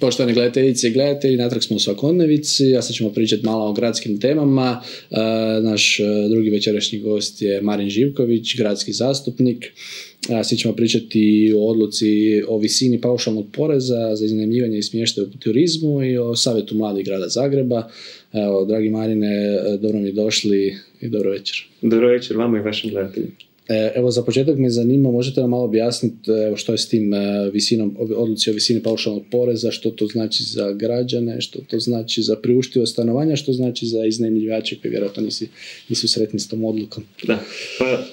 Poštovani gledateljice i gledatelji, natrag smo u svakodnevici, a sad ćemo pričati malo o gradskim temama. E, naš e, drugi večerašnji gost je Marin Živković, gradski zastupnik. A svi ćemo pričati o odluci o visini paušalnog poreza za iznajmljivanje i smještaj u turizmu i o savjetu mladih grada Zagreba. Evo, dragi Marine, dobro mi došli i dobro večer. Dobro večer vama i vašim gledateljima. E, evo, za početak me zanima, možete nam malo objasniti evo, što je s tim e, visinom, odluci o visini paušalnog poreza, što to znači za građane, što to znači za priuštivo stanovanja, što znači za iznajmljivače koji vjerojatno nisi, nisu sretni s tom odlukom. Da, pa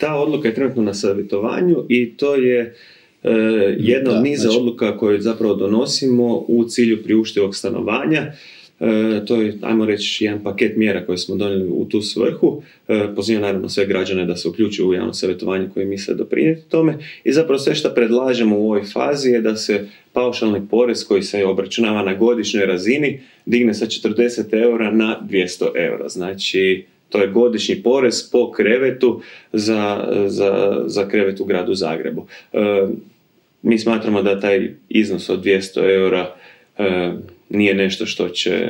ta odluka je trenutno na savjetovanju i to je e, jedna od niza znači... odluka koje zapravo donosimo u cilju priuštivog stanovanja E, to je, ajmo reći, jedan paket mjera koje smo donijeli u tu svrhu. E, pozivam naravno sve građane da se uključuju u javno savjetovanje koje misle doprinijeti tome. I zapravo sve što predlažemo u ovoj fazi je da se paušalni porez koji se obračunava na godišnjoj razini digne sa 40 eura na 200 eura. Znači, to je godišnji porez po krevetu za, za, za krevet u gradu Zagrebu. E, mi smatramo da taj iznos od 200 eura nije nešto što će,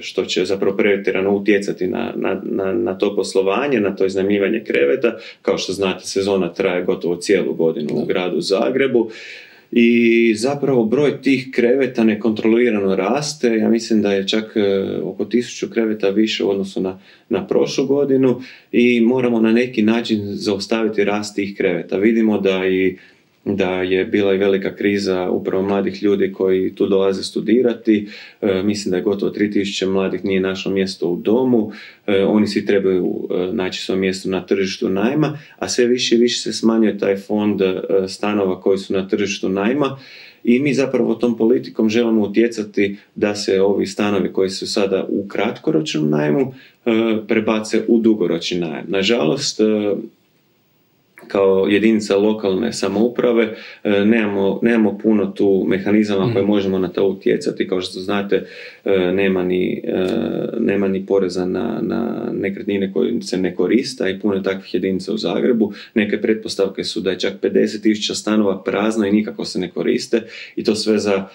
što će zapravo pretjerano utjecati na, na, na, na, to poslovanje, na to iznajmljivanje kreveta. Kao što znate, sezona traje gotovo cijelu godinu u gradu Zagrebu i zapravo broj tih kreveta nekontrolirano raste. Ja mislim da je čak e, oko tisuću kreveta više u odnosu na, na prošlu godinu i moramo na neki način zaustaviti rast tih kreveta. Vidimo da i da je bila i velika kriza upravo mladih ljudi koji tu dolaze studirati. E, mislim da je gotovo 3000 mladih nije našlo mjesto u domu. E, oni svi trebaju e, naći svoje mjesto na tržištu najma, a sve više i više se smanjuje taj fond stanova koji su na tržištu najma. I mi zapravo tom politikom želimo utjecati da se ovi stanovi koji su sada u kratkoročnom najmu prebace u dugoročni najam. Nažalost, kao jedinica lokalne samouprave e, nemamo, nemamo puno tu mehanizama koje mhm. možemo na to utjecati. Kao što znate, e, nema ni, e, nema ni poreza na, na nekretnine koje se ne korista i puno takvih jedinica u Zagrebu. Neke pretpostavke su da je čak 50.000 stanova prazno i nikako se ne koriste i to sve za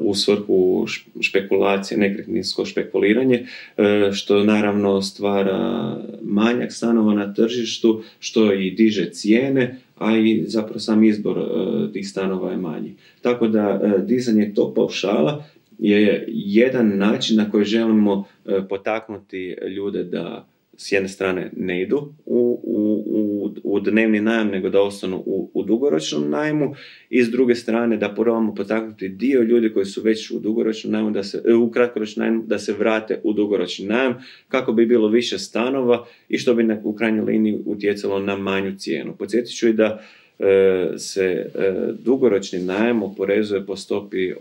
u svrhu špekulacije, nekretninsko špekuliranje, e, što naravno stvara manjak stanova na tržištu, što i diže cijene, a i zapravo sam izbor e, tih stanova je manji. Tako da dizanje tog paušala je jedan način na koji želimo potaknuti ljude da s jedne strane ne idu u, u, u, dnevni najam, nego da ostanu u, u dugoročnom najmu i s druge strane da probamo potaknuti dio ljudi koji su već u dugoročnom najmu, da se, u kratkoročnom najmu, da se vrate u dugoročni najam kako bi bilo više stanova i što bi na, u krajnjoj liniji utjecalo na manju cijenu. Podsjetit ću i da E, se e, dugoročni najam oporezuje po stopi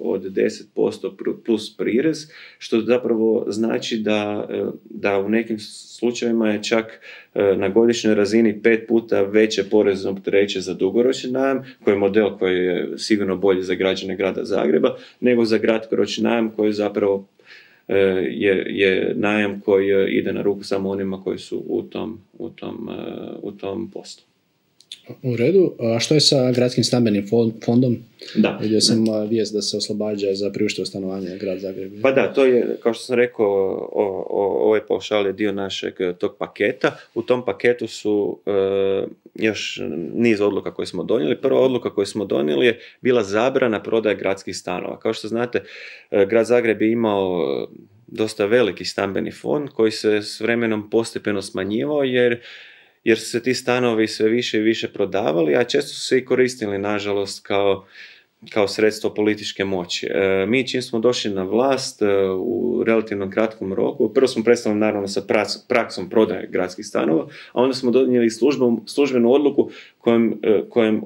od 10% plus prirez, što zapravo znači da, e, da u nekim slučajevima je čak na godišnjoj razini pet puta veće porezno optereće za dugoročni najam, koji je model koji je sigurno bolji za građane grada Zagreba, nego za kratkoročni najam koji zapravo je, je najam koji ide na ruku samo onima koji su u tom, u tom, u tom poslu. U redu. A što je sa gradskim stambenim fondom? Da. Vidio sam vijest da se oslobađa za priuštivo stanovanje grad Zagreb. Pa da, to je, kao što sam rekao, ovaj paušal je dio našeg e, tog paketa. U tom paketu su e, još niz odluka koje smo donijeli. Prva odluka koju smo donijeli je bila zabrana prodaje gradskih stanova. Kao što znate, e, grad Zagreb je imao dosta veliki stambeni fond koji se s vremenom postepeno smanjivao jer jer su se ti stanovi sve više i više prodavali, a često su se i koristili, nažalost, kao kao sredstvo političke moći. E, mi čim smo došli na vlast e, u relativno kratkom roku, prvo smo predstavili naravno sa praksom prodaje gradskih stanova, a onda smo donijeli službenu odluku kojom, e, kojom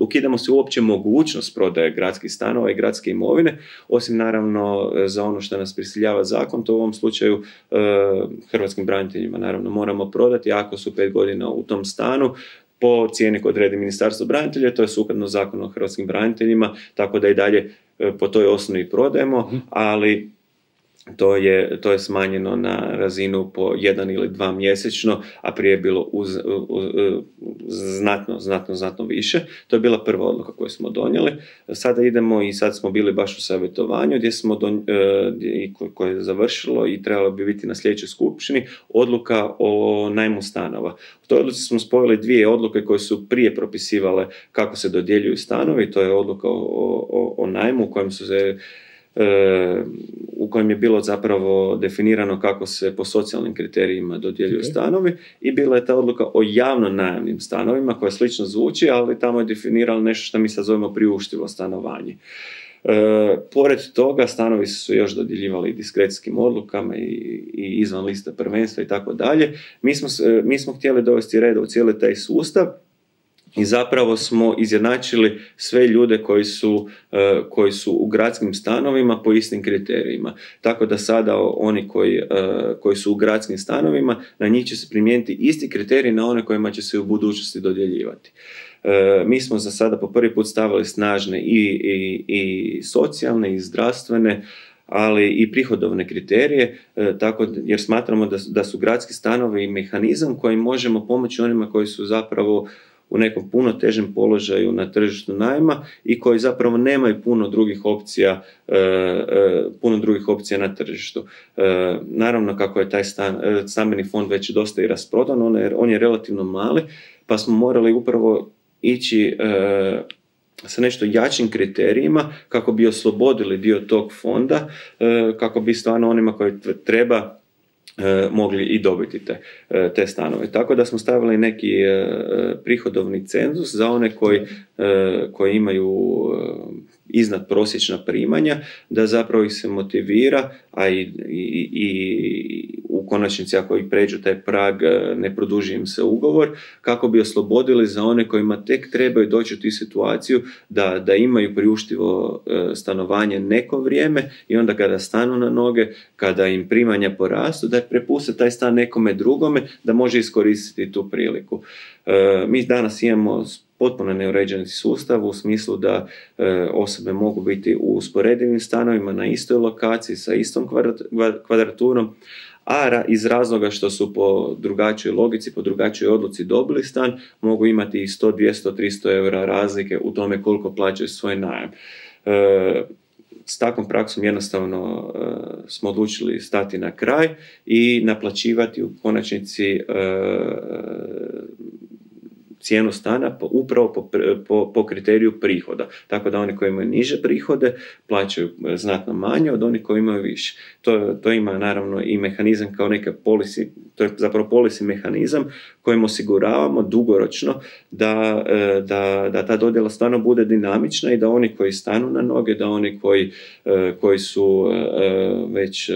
ukidamo se uopće mogućnost prodaje gradskih stanova i gradske imovine, osim naravno za ono što nas prisiljava zakon, to u ovom slučaju hrvatskim braniteljima naravno moramo prodati ako su pet godina u tom stanu, po cijeni koju odredi Ministarstvo branitelja, to je sukladno zakonu o hrvatskim braniteljima, tako da i dalje e, po toj osnovi prodajemo, mhm. ali to je, to je smanjeno na razinu po jedan ili dva mjesečno, a prije je bilo uz, znatno, znatno, znatno više. To je bila prva odluka koju smo donijeli. Sada idemo i sad smo bili baš u savjetovanju gdje smo don, e, koje je završilo i trebalo bi biti na sljedećoj skupštini odluka o najmu stanova. U toj odluci smo spojili dvije odluke koje su prije propisivale kako se dodjeljuju stanovi. To je odluka o, o, o najmu u kojem su se u kojem je bilo zapravo definirano kako se po socijalnim kriterijima dodjeljuju stanovi i bila je ta odluka o javno najamnim stanovima koja slično zvuči, ali tamo je definirano nešto što mi sad zovemo priuštivo stanovanje. E, pored toga stanovi su još dodjeljivali diskretskim odlukama i, i izvan liste prvenstva i tako dalje. Mi smo, mi smo htjeli dovesti reda u cijeli taj sustav i zapravo smo izjednačili sve ljude koji su, e, koji su u gradskim stanovima po istim kriterijima. Tako da sada oni koji, e, koji su u gradskim stanovima, na njih će se primijeniti isti kriteriji na one kojima će se u budućnosti dodjeljivati. E, mi smo za sada po prvi put stavili snažne i, i, i socijalne i zdravstvene ali i prihodovne kriterije, tako, jer smatramo da, da su gradski stanovi mehanizam koji možemo pomoći onima koji su zapravo u nekom puno težem položaju na tržištu najma i koji zapravo nemaju puno drugih opcija e, e, puno drugih opcija na tržištu. E, naravno kako je taj stan, stambeni fond već dosta i rasprodan, on je, on je relativno mali, pa smo morali upravo ići sa nešto jačim kriterijima kako bi oslobodili dio tog fonda, kako bi stvarno onima koji treba mogli i dobiti te, e, te stanove. Tako da smo stavili neki e, prihodovni cenzus za one koji, koji imaju iznad prosječna primanja, da zapravo ih se motivira, a i, i, i konačnici ako ih pređu taj prag e, ne produži im se ugovor, kako bi oslobodili za one kojima tek trebaju doći u tu situaciju da, da imaju priuštivo e, stanovanje neko vrijeme i onda kada stanu na noge, kada im primanja porastu, da prepuste taj stan nekome drugome da može iskoristiti tu priliku. E, mi danas imamo potpuno neuređeni sustav u smislu da e, osobe mogu biti u usporedivim stanovima na istoj lokaciji sa istom kvadraturom, a iz razloga što su po drugačijoj logici, po drugačijoj odluci dobili stan, mogu imati i 100, 200, 300 eura razlike u tome koliko plaćaju svoj najam. E, s takvom praksom jednostavno e, smo odlučili stati na kraj i naplaćivati u konačnici cijenu stana po, upravo po, po, po, kriteriju prihoda. Tako da oni koji imaju niže prihode plaćaju e, znatno manje od onih koji imaju više. To, to ima naravno i mehanizam kao neka polisi, to je zapravo polisi mehanizam kojim osiguravamo dugoročno da, e, da, da ta dodjela stano bude dinamična i da oni koji stanu na noge, da oni koji, e, koji su već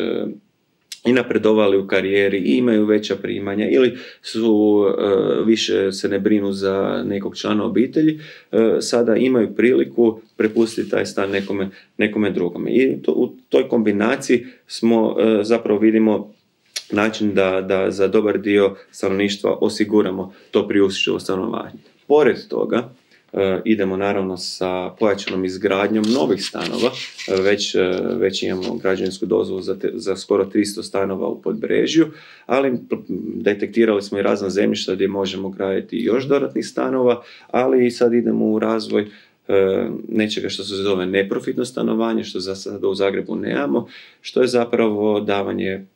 i napredovali u karijeri i imaju veća primanja ili su e, više se ne brinu za nekog člana obitelji, e, sada imaju priliku prepustiti taj stan nekome, nekome drugome. I to, u toj kombinaciji smo e, zapravo vidimo način da, da za dobar dio stanovništva osiguramo to priuštivo stanovanje. Pored toga, idemo naravno sa pojačanom izgradnjom novih stanova. E, već, e, već imamo građevinsku dozvolu za, za skoro 300 stanova u podbrežju, ali detektirali smo i razna zemljišta gdje možemo graditi još dodatnih stanova, ali i sad idemo u razvoj nečega što se zove neprofitno stanovanje, što za sada u Zagrebu nemamo, što je zapravo davanje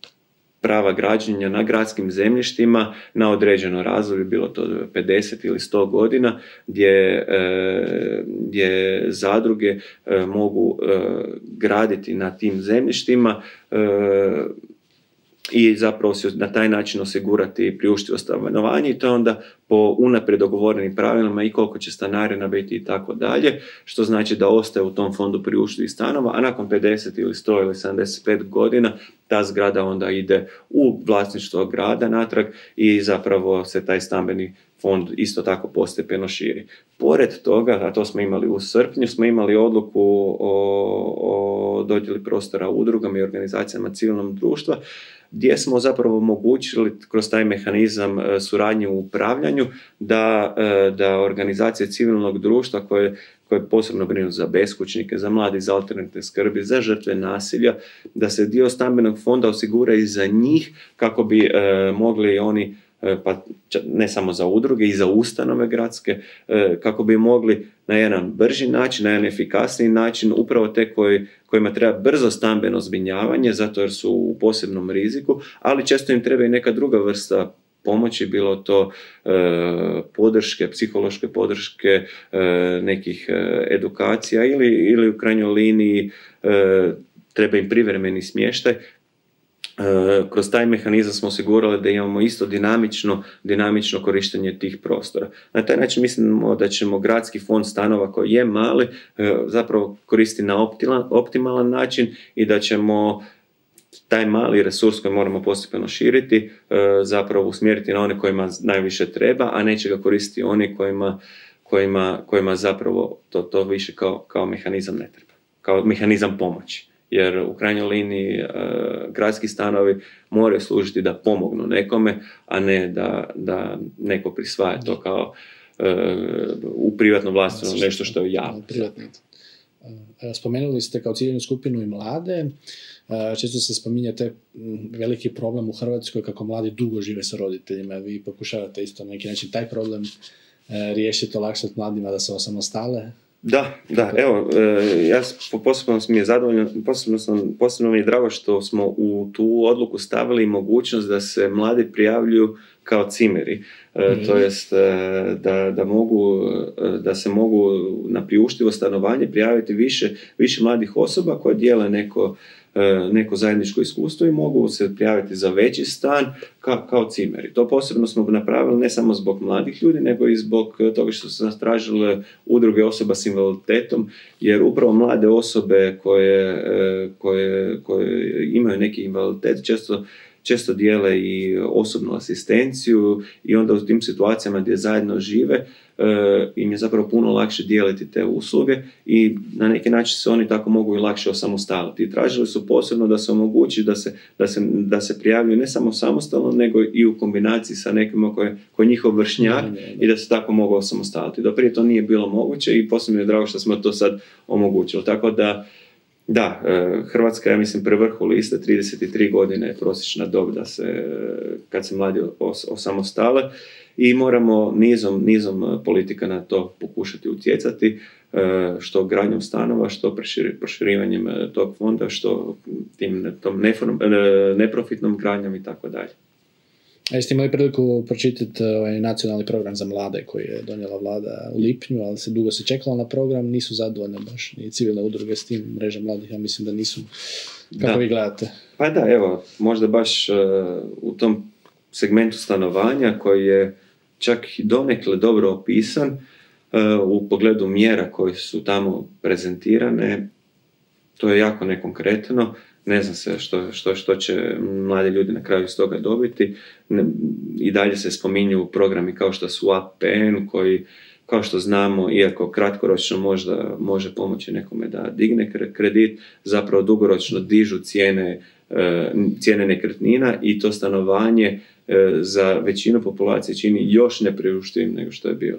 prava građenja na gradskim zemljištima na određeno razdoblje, bilo to 50 ili 100 godina, gdje, e, gdje zadruge e, mogu e, graditi na tim zemljištima i zapravo se na taj način osigurati priuštivo stanovanje i to onda po unaprijed dogovorenim pravilima i koliko će stanarina biti i tako dalje, što znači da ostaje u tom fondu priuštivih stanova, a nakon 50 ili 100 ili 75 godina ta zgrada onda ide u vlasništvo grada natrag i zapravo se taj stambeni fond isto tako postepeno širi. Pored toga, a to smo imali u srpnju, smo imali odluku o, o dodjeli prostora udrugama i organizacijama civilnog društva, gdje smo zapravo omogućili kroz taj mehanizam e, suradnje u upravljanju da, da organizacije civilnog društva koje koje posebno brinu za beskućnike, za mladi, za alternativne skrbi, za žrtve nasilja, da se dio stambenog fonda osigura i za njih kako bi mogli oni E, pa ne samo za udruge i za ustanove gradske, e, kako bi mogli na jedan brži način, na jedan efikasniji način, upravo te koji, kojima treba brzo stambeno zbrinjavanje, zato jer su u posebnom riziku, ali često im treba i neka druga vrsta pomoći, bilo to e, podrške, psihološke podrške, nekih edukacija ili, ili u krajnjoj liniji treba im privremeni smještaj E, kroz taj mehanizam smo osigurali da imamo isto dinamično, dinamično korištenje tih prostora. Na taj način mislimo da ćemo gradski fond stanova koji je mali e, zapravo koristiti na optimalan način i da ćemo taj mali resurs koji moramo postepeno širiti e, zapravo usmjeriti na one kojima najviše treba, a neće ga koristiti oni kojima, kojima, kojima zapravo to, to više kao, kao mehanizam ne treba, kao mehanizam pomoći jer u krajnjoj liniji e, gradski stanovi moraju služiti da pomognu nekome, a ne da, da neko prisvaja to kao e, u privatnom vlasništvu nešto što je javno. E, spomenuli ste kao ciljenu skupinu i mlade. Često se spominje te veliki problem u Hrvatskoj kako mladi dugo žive sa roditeljima. Vi pokušavate isto na neki način taj problem riješiti, olakšati mladima da se osamostale. Da, da, evo, e, ja posebno mi je zadovoljno, posebno, sam, posebno mi je drago što smo u tu odluku stavili mogućnost da se mladi prijavljuju kao cimeri. mm To jest e, da, da, mogu, da se mogu na priuštivo stanovanje prijaviti više, više mladih osoba koje dijele neko neko zajedničko iskustvo i mogu se prijaviti za veći stan ka, kao cimeri. To posebno smo napravili ne samo zbog mladih ljudi, nego i zbog toga što su nas tražile udruge osoba s invaliditetom, jer upravo mlade osobe koje, e, koje, koje imaju neki invaliditet često često dijele i osobnu asistenciju i onda u tim situacijama gdje zajedno žive e, im je zapravo puno lakše dijeliti te usluge i na neki način se oni tako mogu i lakše osamostaliti. I tražili su posebno da se omogući da se, da se, da se prijavljuju ne samo samostalno, nego i u kombinaciji sa nekima koji je njihov vršnjak i da se tako mogu osamostaliti. Do prije to nije bilo moguće i posebno je drago što smo to sad omogućili. Tako da da, e, Hrvatska je, mislim, pri vrhu liste, 33 godine je prosječna dob da se, kad se mladi osamostale i moramo nizom, nizom politika na to pokušati utjecati, e, što gradnjom stanova, što proširivanjem e, tog fonda, što tim tom neprofitnom gradnjom i tako dalje. A jeste imali priliku pročitati e, ovaj nacionalni program za mlade koji je donijela vlada u lipnju, ali se dugo se čekalo na program, nisu zadovoljne baš ni civilne udruge s tim mreža mladih, ja mislim da nisu. Kako vi gledate? Pa da, evo, možda baš uh, u tom segmentu stanovanja koji je čak i donekle dobro opisan uh, u pogledu mjera koje su tamo prezentirane, to je jako nekonkretno ne zna se što, što, što će mladi ljudi na kraju iz toga dobiti. I dalje se spominju programi kao što su APN koji kao što znamo, iako kratkoročno možda može pomoći nekome da digne kredit, zapravo dugoročno dižu cijene, e, cijene nekretnina i to stanovanje e, za većinu populacije čini još nepriuštivim nego što je bilo.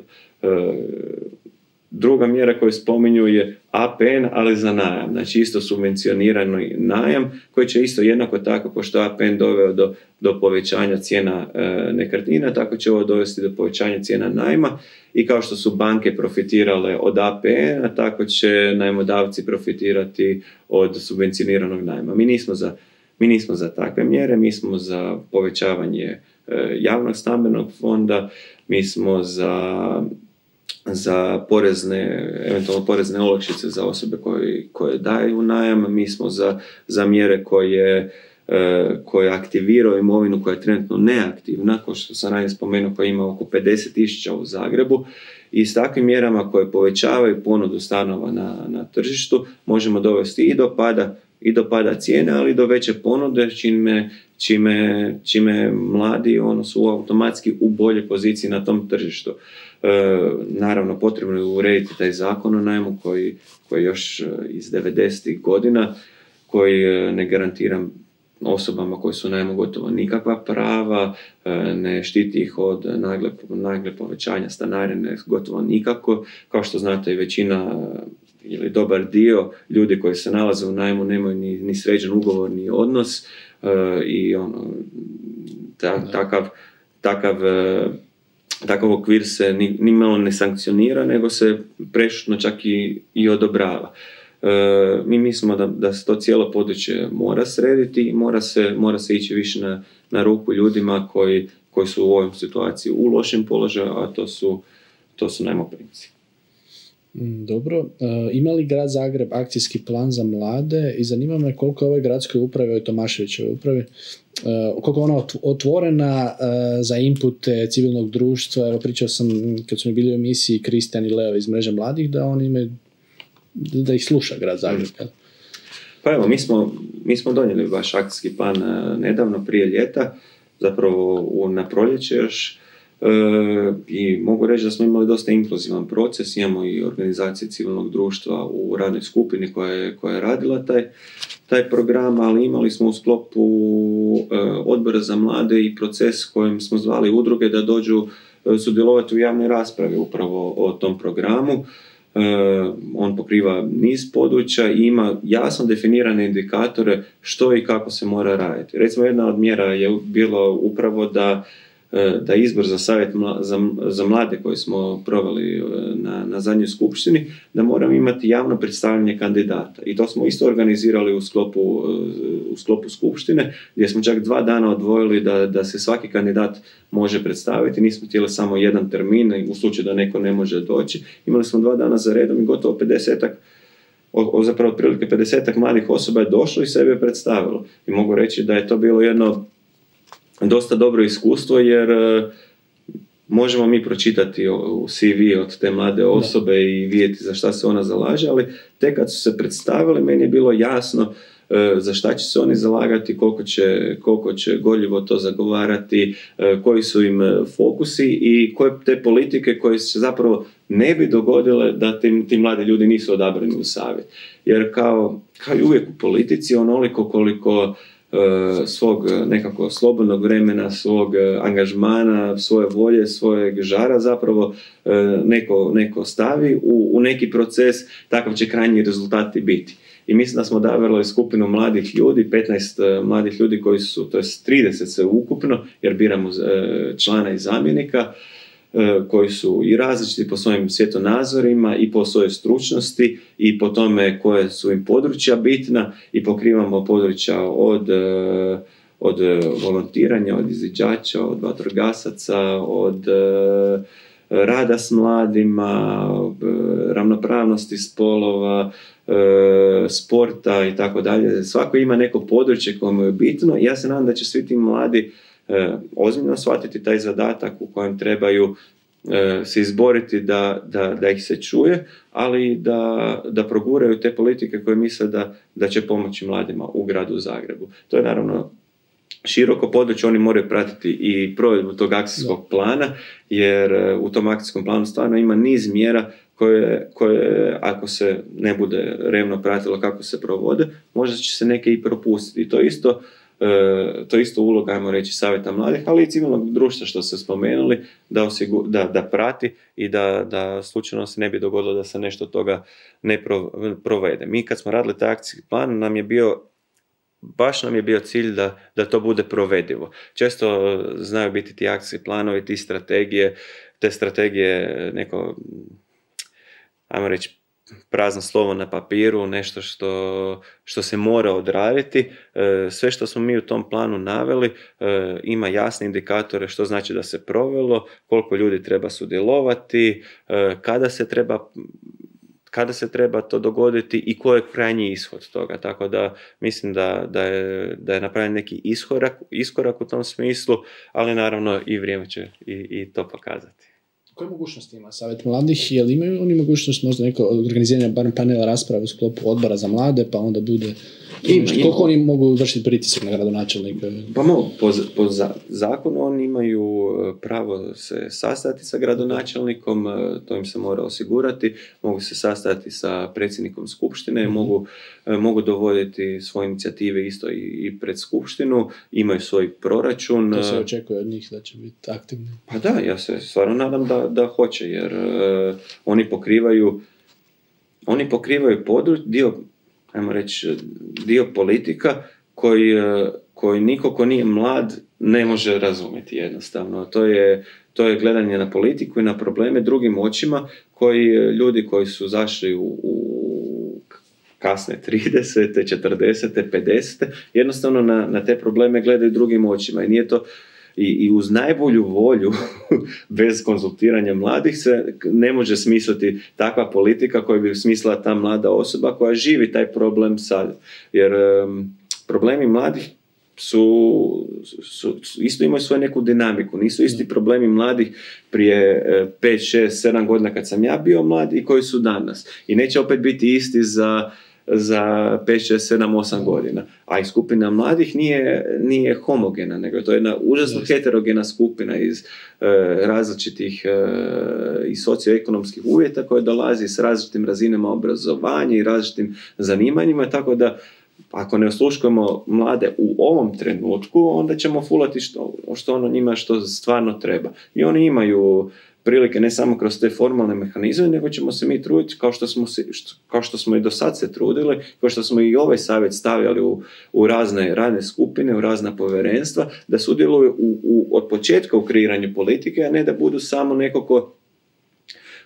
Druga mjera koju spominju je APN, ali za najam. Znači isto subvencionirano najam koji će isto jednako tako kao što APN doveo do, do povećanja cijena e, nekretnina, tako će ovo dovesti do povećanja cijena najma i kao što su banke profitirale od APN-a, tako će najmodavci profitirati od subvencioniranog najma. Mi nismo za, mi nismo za takve mjere, mi smo za povećavanje e, javnog stambenog fonda, mi smo za za porezne, eventualno porezne olakšice za osobe koji, koje daju najam, mi smo za, za mjere koje, e, koje aktiviraju imovinu koja je trenutno neaktivna, kao što sam ranije spomenuo koja ima oko 50 tisuća u Zagrebu i s takvim mjerama koje povećavaju ponudu stanova na, na tržištu možemo dovesti i do pada i do pada cijene, ali i do veće ponude, čime, čime, čime mladi ono, su automatski u boljoj poziciji na tom tržištu. E, naravno, potrebno je urediti taj zakon o najmu koji, koji je još e, iz 90. godina, koji e, ne garantira osobama koje su nemaju gotovo nikakva prava, ne štiti ih od nagle, nagle povećanja stanarine gotovo nikako. Kao što znate i većina ili dobar dio ljudi koji se nalaze u najmu nemaju ni, ni sređen ugovorni odnos i ono, takav, takav takav okvir se ni, malo ne sankcionira, nego se prešutno čak i, i odobrava. E, mi mislimo da, da se to cijelo područje mora srediti i mora se, mora se ići više na, na ruku ljudima koji, koji su u ovoj situaciji u lošem položaju, a to su, to su najmoprimci. Mm, dobro. E, ima li grad Zagreb akcijski plan za mlade i zanima me koliko je ovoj gradskoj upravi, Tomaševićevoj upravi, Uh, koliko je ona otvorena uh, za inpute civilnog društva. Evo pričao sam kad su mi bili u emisiji Kristijan i Leo iz mreže mladih da oni imaju da ih sluša grad Zagreb. Pa evo, mi smo, mi smo donijeli baš akcijski plan uh, nedavno prije ljeta, zapravo na proljeće još i mogu reći da smo imali dosta inkluzivan proces, imamo i organizacije civilnog društva u radnoj skupini koja je, koja je radila taj, taj program, ali imali smo u sklopu e, odbora za mlade i proces kojim smo zvali udruge da dođu e, sudjelovati u javnoj raspravi upravo o tom programu. E, on pokriva niz područja i ima jasno definirane indikatore što i kako se mora raditi. Recimo jedna od mjera je bilo upravo da E, da izbor za savjet za, za mlade koji smo proveli e, na, na zadnjoj skupštini, da moramo imati javno predstavljanje kandidata. I to smo isto organizirali u sklopu, e, u sklopu skupštine, gdje smo čak dva dana odvojili da, da se svaki kandidat može predstaviti. Nismo htjeli samo jedan termin, u slučaju da neko ne može doći. Imali smo dva dana za redom i gotovo 50 o, zapravo otprilike 50 mladih osoba je došlo i sebe predstavilo. I mogu reći da je to bilo jedno dosta dobro iskustvo jer e, možemo mi pročitati u CV od te mlade osobe i vidjeti za šta se ona zalaže, ali te kad su se predstavili meni je bilo jasno e, za šta će se oni zalagati, koliko će, koliko će goljivo to zagovarati, e, koji su im fokusi i koje te politike koje se zapravo ne bi dogodile da ti, ti mladi ljudi nisu odabrani u savjet. Jer kao, kao i uvijek u politici, onoliko koliko svog nekako slobodnog vremena, svog e, angažmana, svoje volje, svojeg žara zapravo e, neko, neko stavi u, u neki proces, takav će krajnji rezultati biti. I mislim da smo davali skupinu mladih ljudi, 15 mladih ljudi koji su, to je 30 se ukupno, jer biramo člana i zamjenika, E, koji su i različiti po svojim svjetonazorima i po svojoj stručnosti i po tome koje su im područja bitna i pokrivamo područja od, e, od volontiranja, od izviđača, od vatrogasaca, od e, rada s mladima, ravnopravnosti spolova, sporta i tako dalje. Svako ima neko područje koje mu je bitno i ja se nadam da će svi ti mladi E, ozbiljno shvatiti taj zadatak u kojem trebaju e, se izboriti da, da, da ih se čuje, ali da, da proguraju te politike koje misle da, da će pomoći mladima u gradu Zagrebu. To je naravno široko područje, oni moraju pratiti i provedbu tog akcijskog plana, jer e, u tom akcijskom planu stvarno ima niz mjera koje, koje ako se ne bude revno pratilo kako se provode, možda će se neke i propustiti. I to isto E, to je isto uloga, ajmo reći, savjeta mladih, ali i civilnog društva što ste spomenuli, da, da, da prati i da, da slučajno se ne bi dogodilo da se nešto toga ne provede. Mi kad smo radili taj akcijski plan, nam je bio baš nam je bio cilj da, da to bude provedivo. Često znaju biti ti akcijski planovi, ti strategije, te strategije neko, ajmo reći, prazno slovo na papiru, nešto što, što se mora odraditi. E, sve što smo mi u tom planu naveli e, ima jasne indikatore što znači da se provelo, koliko ljudi treba sudjelovati, e, kada se treba kada se treba to dogoditi i koji je krajnji ishod toga. Tako da mislim da, da, je, da je napravljen neki iskorak, iskorak u tom smislu, ali naravno i vrijeme će i, i to pokazati. Koje mogućnosti ima Savjet mladih? Jel imaju oni mogućnost možda neko organiziranja barem panela rasprave u sklopu odbora za mlade, pa onda bude ima, koliko oni mogu vršiti pritisak na gradonačelnika? Pa mogu, po, po zakonu oni imaju e, pravo se sastati sa gradonačelnikom, e, to im se mora osigurati, mogu se sastati sa predsjednikom skupštine, mhm. mogu, e, mogu dovoditi svoje inicijative isto i, i pred skupštinu, imaju svoj proračun. To se očekuje od njih da će biti aktivni. Pa da, ja se stvarno nadam da, da hoće, jer oni pokrivaju oni pokrivaju područje, dio ajmo reći, dio politika koji, e, koji niko ko nije mlad ne može razumjeti jednostavno. To je, to je gledanje na politiku i na probleme drugim očima koji e, ljudi koji su zašli u, u kasne 30. 40. 50. jednostavno na, na te probleme gledaju drugim očima i nije to i, i uz najbolju volju, bez konzultiranja mladih, se ne može smisliti takva politika koju bi smislila ta mlada osoba koja živi taj problem sad. Jer problemi mladih su, su, isto imaju svoju neku dinamiku. Nisu isti problemi mladih prije 5, 6, 7 godina kad sam ja bio mlad i koji su danas. I neće opet biti isti za za 5, 6, 7, 8 godina. A i skupina mladih nije, nije homogena, nego to je jedna užasno heterogena skupina iz e, različitih e, i socioekonomskih uvjeta koje dolazi s različitim razinama obrazovanja i različitim zanimanjima, tako da ako ne osluškujemo mlade u ovom trenutku, onda ćemo fulati što, što ono njima što stvarno treba. I oni imaju prilike ne samo kroz te formalne mehanizme, nego ćemo se mi truditi kao što smo, kao što smo i do sad se trudili, kao što smo i ovaj savjet stavljali u, u razne radne skupine, u razna povjerenstva, da sudjeluju u, u, od početka u kreiranju politike, a ne da budu samo neko ko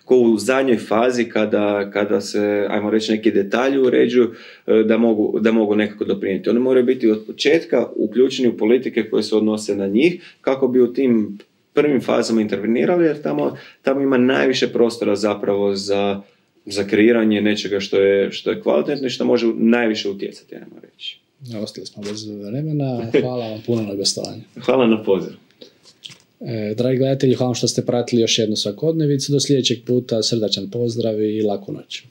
ko u zadnjoj fazi kada, kada se, ajmo reći, neki detalji uređuju, e, da mogu, da mogu nekako doprinijeti. Oni moraju biti od početka uključeni u politike koje se odnose na njih, kako bi u tim prvim fazama intervenirali jer tamo, tamo ima najviše prostora zapravo za, za kreiranje nečega što je, što je kvalitetno i što može najviše utjecati, ajmo reći. Ostali smo bez vremena. Hvala vam puno na gostovanju. Hvala na poziv. E, dragi gledatelji, hvala što ste pratili još jednu svakodnevicu. Do sljedećeg puta srdačan pozdrav i laku noć.